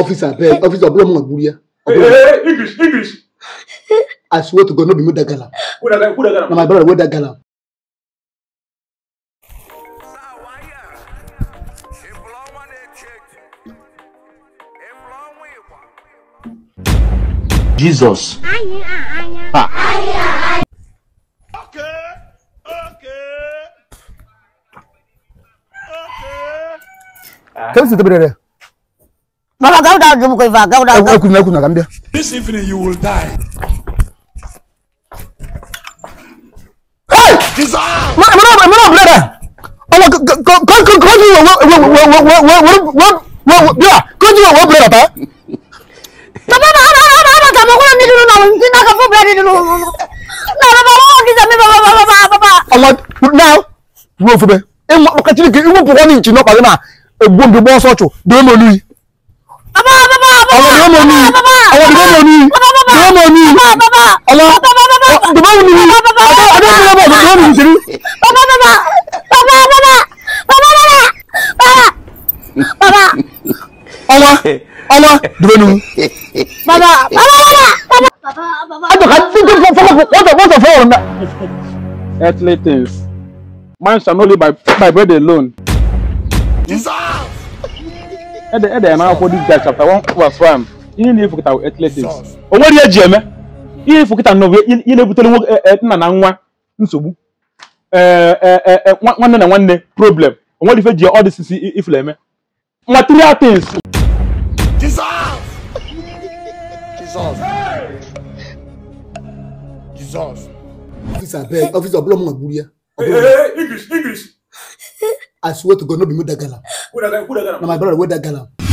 officer abeg eh, officer ọbúlọ mọ ìgbúrí english english. i swear to god no be me gala. galam. who dat galam my brother wey dat jesus. Anya, anya. Ha. Anya, anya. Tẹ́sí tó bẹ̀rẹ̀ rẹ̀. Mama, go down, Jumbo, go down, go down. I could not come there. This evening you will die. Hey! Desire! Mama, mama, mama, mama! Ọmọ kọ́jú wọ wọ́n bẹ̀rẹ̀ pa. Tọ́pọ̀ bá ọmọ ọmọ ọmọ tàbí ọkùnrin mi nínú náà ní náà fún bẹ́ẹ̀ nínú. Náà bàbá wọ́n kí sẹ́mi bàbá bàbá bàbá. Ọmọ náà wúwo fún bẹ́ẹ̀. Ìwọ̀n kàtí ni kì í wọ́n pọ̀ wọ́n ní ìjìnlọ́pàá yìí náà. Ègbón bí bọ́ sọ́ọ̀tù dé mọ́ lùyìí bàbá bàbá bàbá bàbá bàbá àwọn bàbá mọ̀ mi bàbá mọ̀ mi ọ̀la bàbá mọ̀ mi adé mi bàbá bàbá mi ṣe rí. bàbá bàbá bàbá bàbá bàbá bàbá bàbá. ọ̀la ọ̀la dúró nu. bàbá bàbá bàbá. Ajo ka di di fọlọ wọ́n tẹ̀ wọ́n tẹ̀ fọlọ ọ̀nà. Earthly things, man shall not live by, by bread alone. Jesus! ɛdɛ ɛdɛ yɛn n'afɔ di ja chapter one verse one yìí ni efokita athletics owó rí ẹjì yìí efokita nnọọ yìí na-ebutere nwoke ẹ e, e, nna na nwa nsogbu ẹ ẹ ẹ nwanne na nwanne problem onwe dị ife ji sisi ifule eme material things. Jesus! Jesus! Jesus! Officer abeg, officer ọbụla m nwa gburu ya. English English. I swear to God no be me dagala. No, my brother where that gala